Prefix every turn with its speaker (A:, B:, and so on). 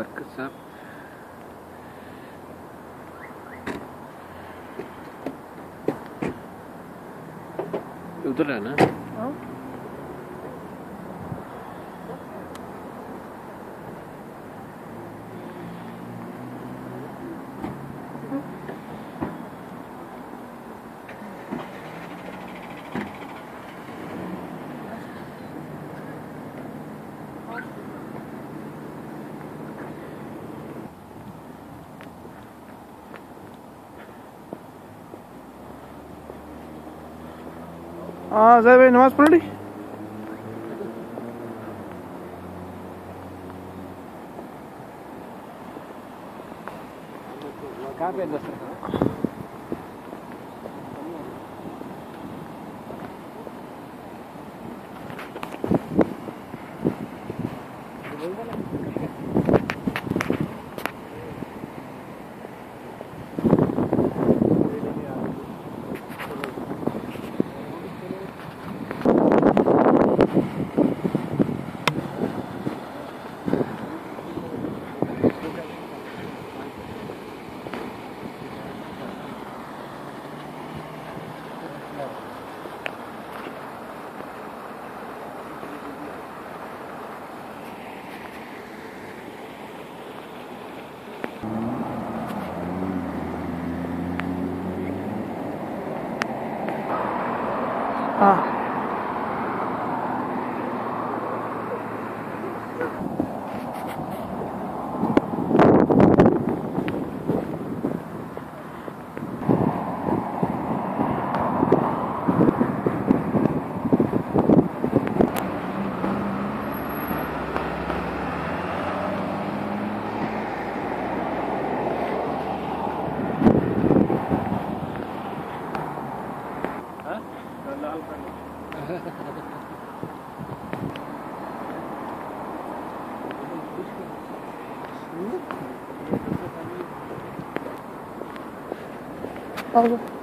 A: arkası Udah lah, nah. Oh.
B: Ah, is that nomás por ahí?
A: Cambia nuestra.
C: 啊。包住